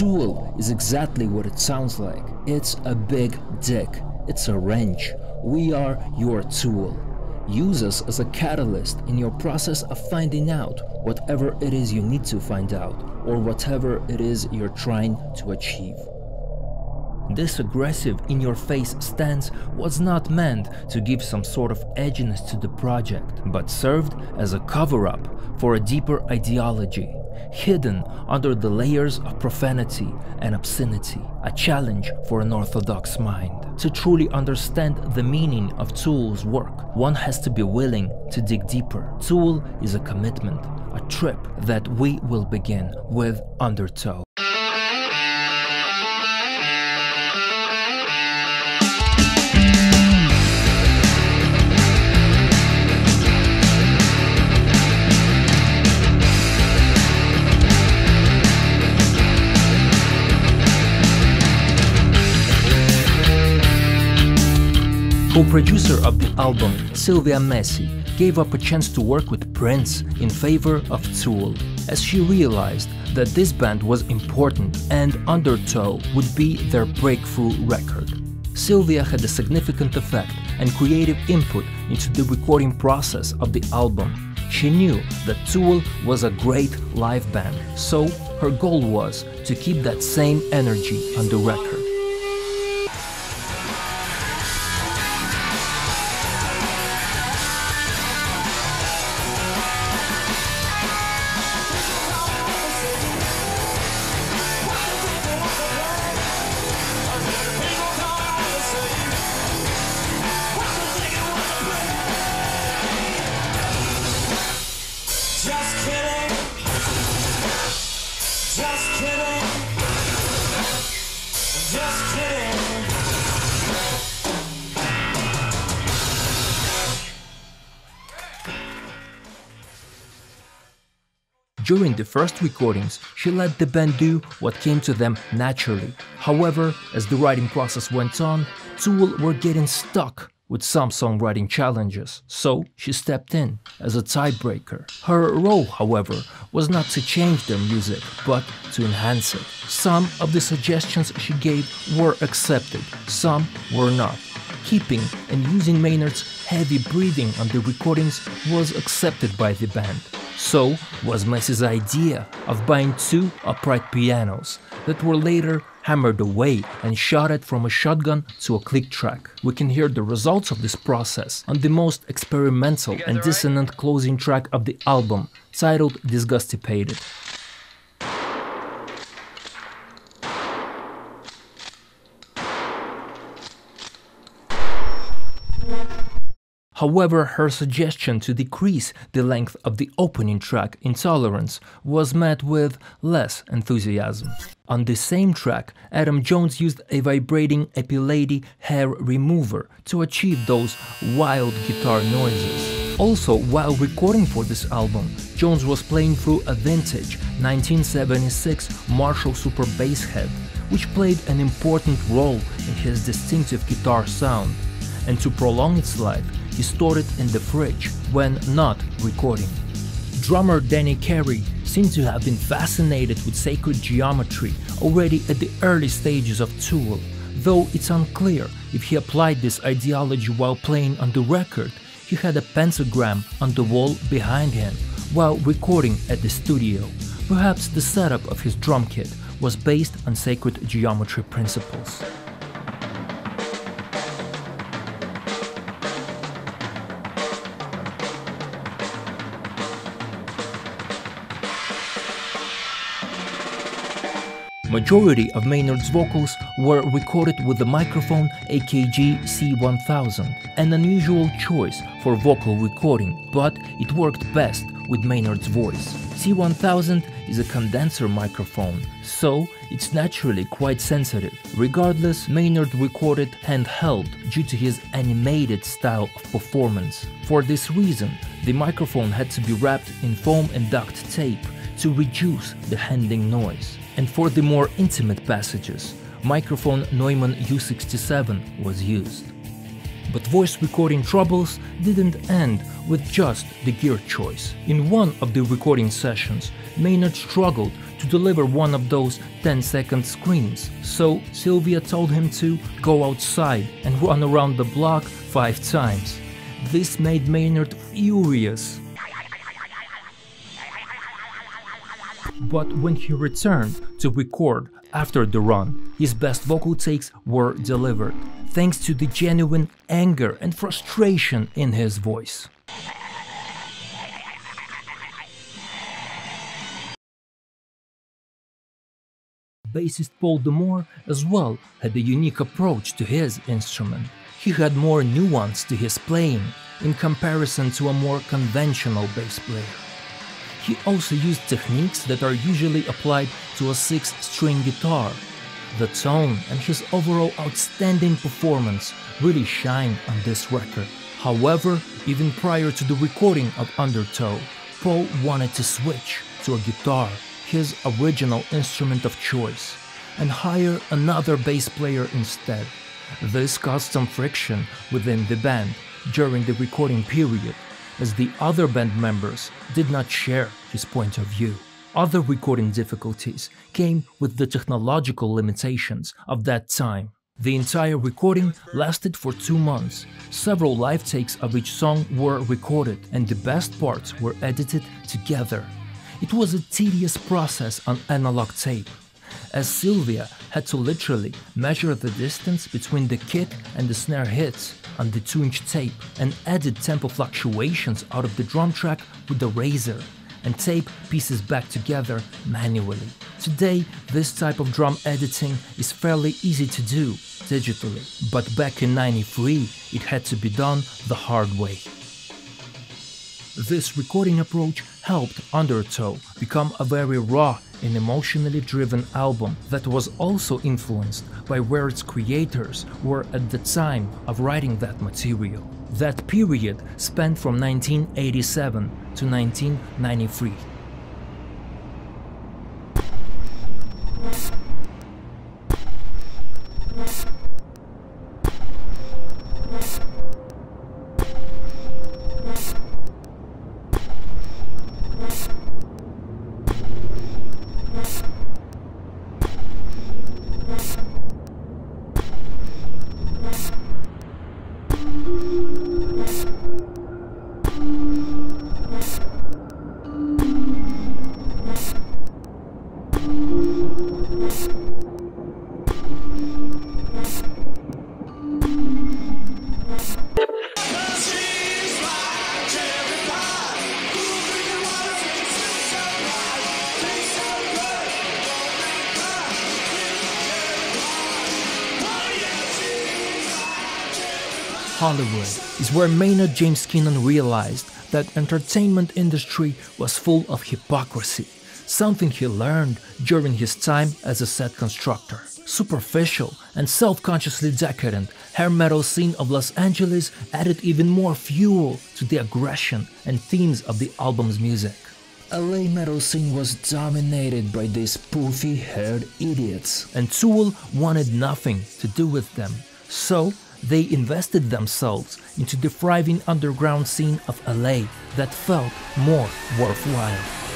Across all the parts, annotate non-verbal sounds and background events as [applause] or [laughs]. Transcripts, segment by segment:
Tool is exactly what it sounds like. It's a big dick. It's a wrench. We are your tool. Use us as a catalyst in your process of finding out whatever it is you need to find out or whatever it is you're trying to achieve. This aggressive, in your face stance was not meant to give some sort of edginess to the project, but served as a cover up for a deeper ideology, hidden under the layers of profanity and obscenity, a challenge for an orthodox mind. To truly understand the meaning of Tool's work, one has to be willing to dig deeper. Tool is a commitment, a trip that we will begin with Undertow. Co-producer of the album, Sylvia Massy, gave up a chance to work with Prince in favor of Tool, as she realized that this band was important and Undertow would be their breakthrough record. Sylvia had a significant effect and creative input into the recording process of the album. She knew that Tool was a great live band, so her goal was to keep that same energy on the record. During the first recordings, she let the band do what came to them naturally. However, as the writing process went on, Tool were getting stuck with some songwriting challenges, so she stepped in as a tiebreaker. Her role, however, was not to change their music, but to enhance it. Some of the suggestions she gave were accepted, some were not. Keeping and using Maynard's heavy breathing on the recordings was accepted by the band. So was Massy's idea of buying two upright pianos that were later hammered away and shot from a shotgun to a click track. We can hear the results of this process on the most experimental and dissonant closing track of the album, titled Disgustipated. However, her suggestion to decrease the length of the opening track, Intolerance, was met with less enthusiasm. On the same track, Adam Jones used a vibrating Epilady hair remover to achieve those wild guitar noises. Also, while recording for this album, Jones was playing through a vintage 1976 Marshall Super Bass Head, which played an important role in his distinctive guitar sound. And to prolong its life, stored in the fridge when not recording. Drummer Danny Carey seems to have been fascinated with sacred geometry already at the early stages of Tool, though it's unclear if he applied this ideology while playing on the record. He had a pentagram on the wall behind him while recording at the studio. Perhaps the setup of his drum kit was based on sacred geometry principles. Majority of Maynard's vocals were recorded with the microphone AKG C1000, an unusual choice for vocal recording, but it worked best with Maynard's voice. C1000 is a condenser microphone, so it's naturally quite sensitive. Regardless, Maynard recorded handheld due to his animated style of performance. For this reason, the microphone had to be wrapped in foam and duct tape to reduce the handing noise and for the more intimate passages, microphone Neumann U67 was used. But voice recording troubles didn't end with just the gear choice. In one of the recording sessions, Maynard struggled to deliver one of those 10 second screams. So Sylvia told him to go outside and run around the block five times. This made Maynard furious. But when he returned to record after the run, his best vocal takes were delivered, thanks to the genuine anger and frustration in his voice. Bassist Paul D'Amour as well had a unique approach to his instrument. He had more nuance to his playing in comparison to a more conventional bass player. He also used techniques that are usually applied to a six-string guitar. The tone and his overall outstanding performance really shine on this record. However, even prior to the recording of Undertow, Paul wanted to switch to a guitar, his original instrument of choice, and hire another bass player instead. This caused some friction within the band during the recording period, as the other band members did not share his point of view. Other recording difficulties came with the technological limitations of that time. The entire recording lasted for two months. Several live takes of each song were recorded, and the best parts were edited together. It was a tedious process on analog tape, as Sylvia had to literally measure the distance between the kick and the snare hits on the 2-inch tape and edit tempo fluctuations out of the drum track with the razor and tape pieces back together manually. Today, this type of drum editing is fairly easy to do digitally, but back in 93 it had to be done the hard way. This recording approach helped Undertow become a very raw and emotionally driven album that was also influenced by where its creators were at the time of writing that material. That period spanned from 1987 to 1993. Hollywood is where Maynard James Keenan realized that entertainment industry was full of hypocrisy, something he learned during his time as a set constructor. Superficial and self-consciously decadent hair metal scene of Los Angeles added even more fuel to the aggression and themes of the album's music. LA metal scene was dominated by these poofy-haired idiots, and Tool wanted nothing to do with them. So, they invested themselves into the thriving underground scene of LA that felt more worthwhile.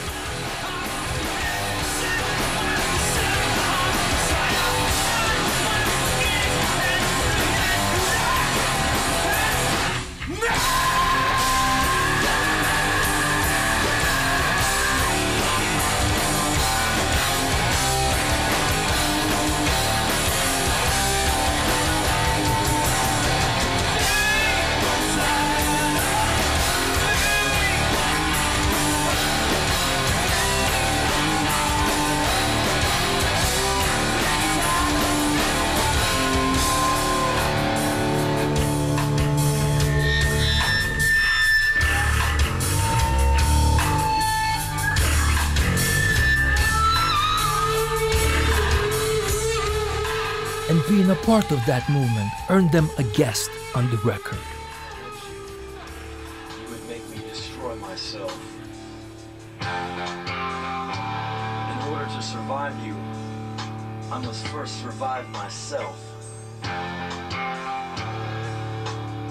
A part of that movement earned them a guest on the record. You would make me destroy myself. In order to survive you, I must first survive myself.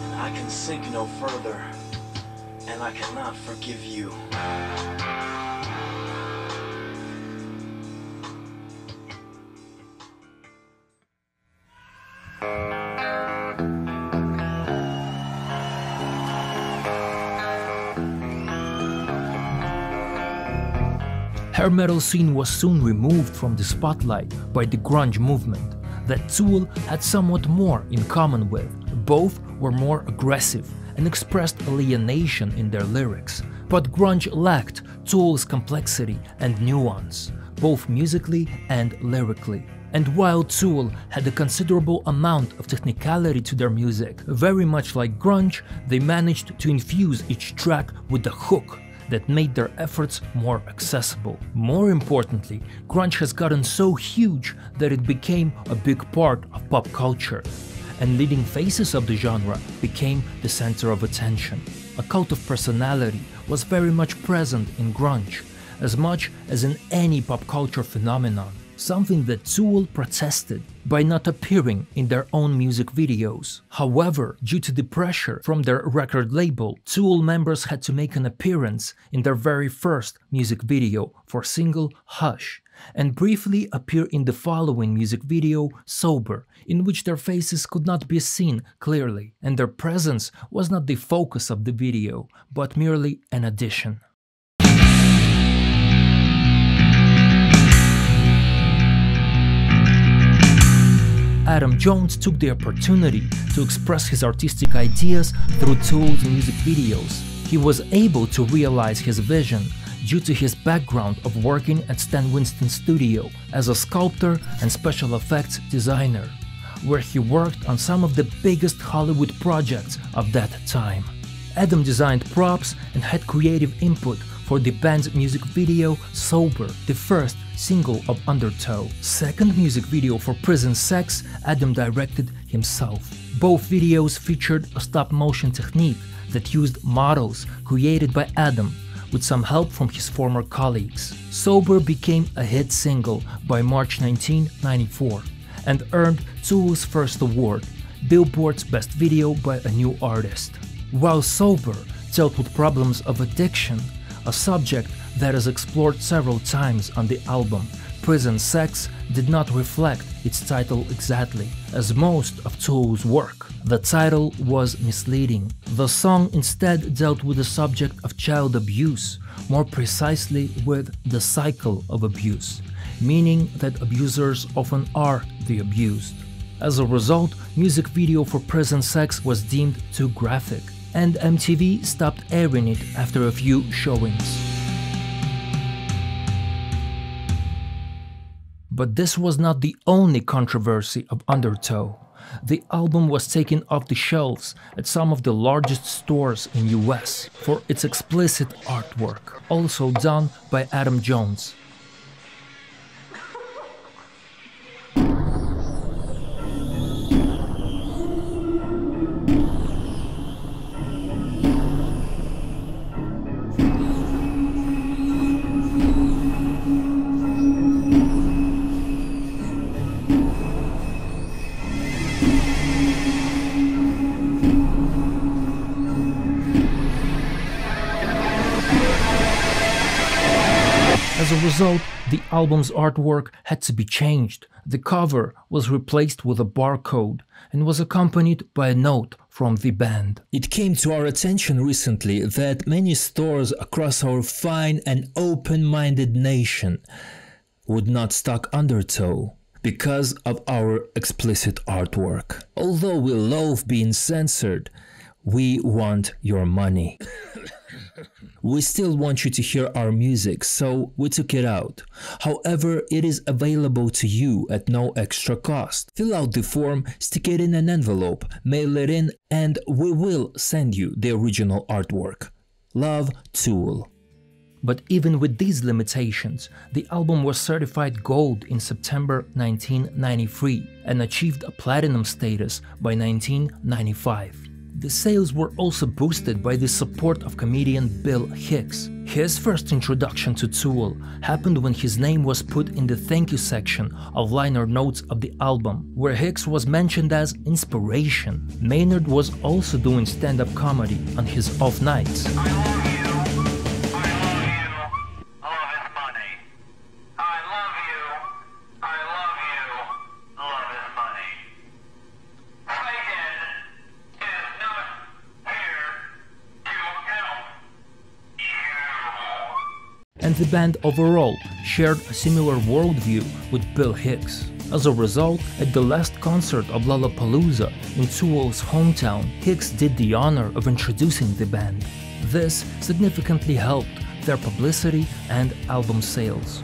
And I can sink no further, and I cannot forgive you. Hair metal scene was soon removed from the spotlight by the grunge movement that Tool had somewhat more in common with. Both were more aggressive and expressed alienation in their lyrics, but grunge lacked Tool's complexity and nuance, both musically and lyrically. And while Tool had a considerable amount of technicality to their music, very much like grunge, they managed to infuse each track with a hook that made their efforts more accessible. More importantly, grunge has gotten so huge that it became a big part of pop culture, and leading faces of the genre became the center of attention. A cult of personality was very much present in grunge, as much as in any pop culture phenomenon something that Tool protested by not appearing in their own music videos. However, due to the pressure from their record label, Tool members had to make an appearance in their very first music video for single Hush and briefly appear in the following music video Sober, in which their faces could not be seen clearly, and their presence was not the focus of the video, but merely an addition. Adam Jones took the opportunity to express his artistic ideas through Tool's and music videos. He was able to realize his vision due to his background of working at Stan Winston Studio as a sculptor and special effects designer, where he worked on some of the biggest Hollywood projects of that time. Adam designed props and had creative input for the band's music video Sober, the first single of Undertow. Second music video for Prison Sex, Adam directed himself. Both videos featured a stop motion technique that used models created by Adam with some help from his former colleagues. Sober became a hit single by March 1994 and earned Tool's first award, Billboard's Best Video by a New Artist. While Sober dealt with problems of addiction, a subject that is explored several times on the album. Prison Sex did not reflect its title exactly, as most of Tool's work. The title was misleading. The song instead dealt with the subject of child abuse, more precisely with the cycle of abuse, meaning that abusers often are the abused. As a result, music video for Prison Sex was deemed too graphic, and MTV stopped airing it after a few showings. But this was not the only controversy of Undertow. The album was taken off the shelves at some of the largest stores in US for its explicit artwork, also done by Adam Jones. Result, the album's artwork had to be changed. The cover was replaced with a barcode and was accompanied by a note from the band. It came to our attention recently that many stores across our fine and open minded nation would not stock Undertow because of our explicit artwork. Although we loathe being censored, we want your money. [laughs] we still want you to hear our music, so we took it out. However, it is available to you at no extra cost. Fill out the form, stick it in an envelope, mail it in, and we will send you the original artwork. Love Tool. But even with these limitations, the album was certified gold in September 1993 and achieved a platinum status by 1995. The sales were also boosted by the support of comedian Bill Hicks. His first introduction to Tool happened when his name was put in the thank you section of liner notes of the album, where Hicks was mentioned as inspiration. Maynard was also doing stand-up comedy on his off nights. The band overall shared a similar worldview with Bill Hicks. As a result, at the last concert of Lollapalooza in Tool's hometown, Hicks did the honor of introducing the band. This significantly helped their publicity and album sales.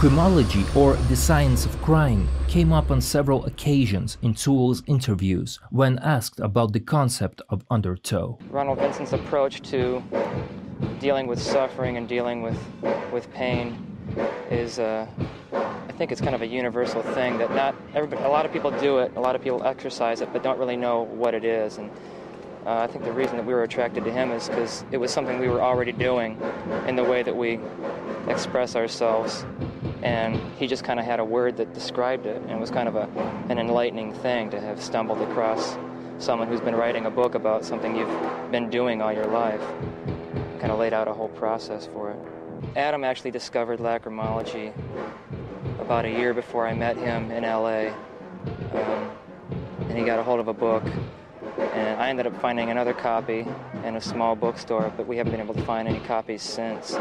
Lachrymology, or the science of crime, came up on several occasions in Tool's interviews when asked about the concept of undertow. Ronald Vincent's approach to dealing with suffering and dealing with with pain is, uh, I think, it's kind of a universal thing that not everybody. A lot of people do it, a lot of people exercise it, but don't really know what it is. And uh, I think the reason that we were attracted to him is because it was something we were already doing in the way that we express ourselves. And he just kind of had a word that described it, and it was kind of a, an enlightening thing to have stumbled across someone who's been writing a book about something you've been doing all your life. Kind of laid out a whole process for it. Adam actually discovered lachrymology about a year before I met him in LA. Um, and he got a hold of a book and I ended up finding another copy in a small bookstore, but we haven't been able to find any copies since.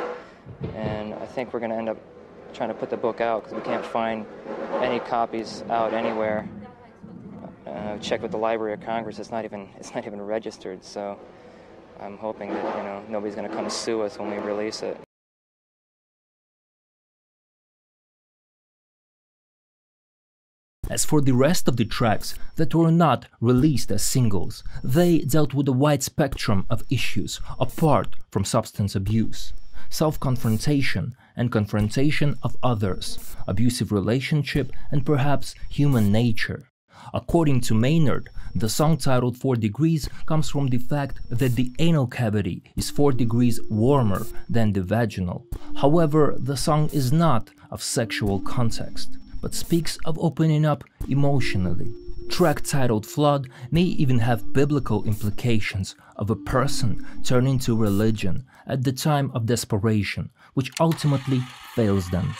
And I think we're going to end up trying to put the book out because we can't find any copies out anywhere. Uh, check with the Library of Congress; it's not even it's not even registered. So I'm hoping that you know nobody's going to come sue us when we release it. As for the rest of the tracks that were not released as singles, they dealt with a wide spectrum of issues apart from substance abuse, self-confrontation and confrontation of others, abusive relationship and perhaps human nature. According to Maynard, the song titled 4 Degrees comes from the fact that the anal cavity is 4 degrees warmer than the vaginal. However, the song is not of sexual context but speaks of opening up emotionally. Track titled Flood may even have biblical implications of a person turning to religion at the time of desperation, which ultimately fails them.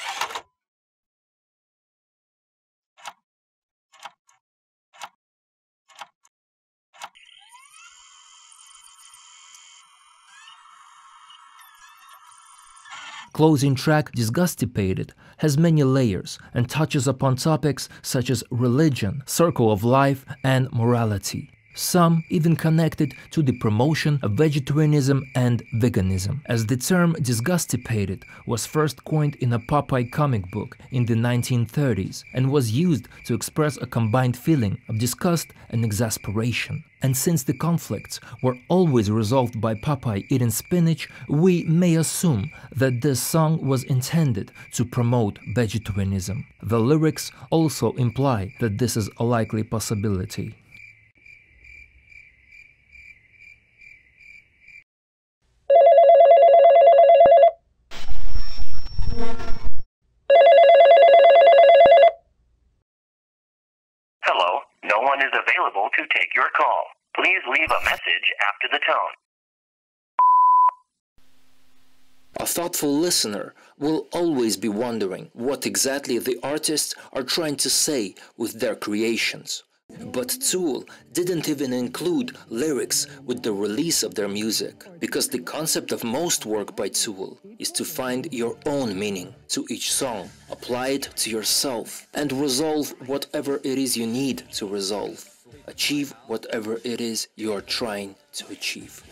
Closing track Disgustipated has many layers and touches upon topics such as religion, circle of life, and morality. Some even connected to the promotion of vegetarianism and veganism, as the term disgustipated was first coined in a Popeye comic book in the 1930s and was used to express a combined feeling of disgust and exasperation. And since the conflicts were always resolved by Popeye eating spinach, we may assume that this song was intended to promote vegetarianism. The lyrics also imply that this is a likely possibility. Hello, no one is available to take your call. Please leave a message after the tone. A thoughtful listener will always be wondering what exactly the artists are trying to say with their creations. But Tool didn't even include lyrics with the release of their music, because the concept of most work by Tool is to find your own meaning to each song, apply it to yourself, and resolve whatever it is you need to resolve. Achieve whatever it is you're trying to achieve.